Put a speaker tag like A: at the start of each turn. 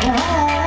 A: Wow.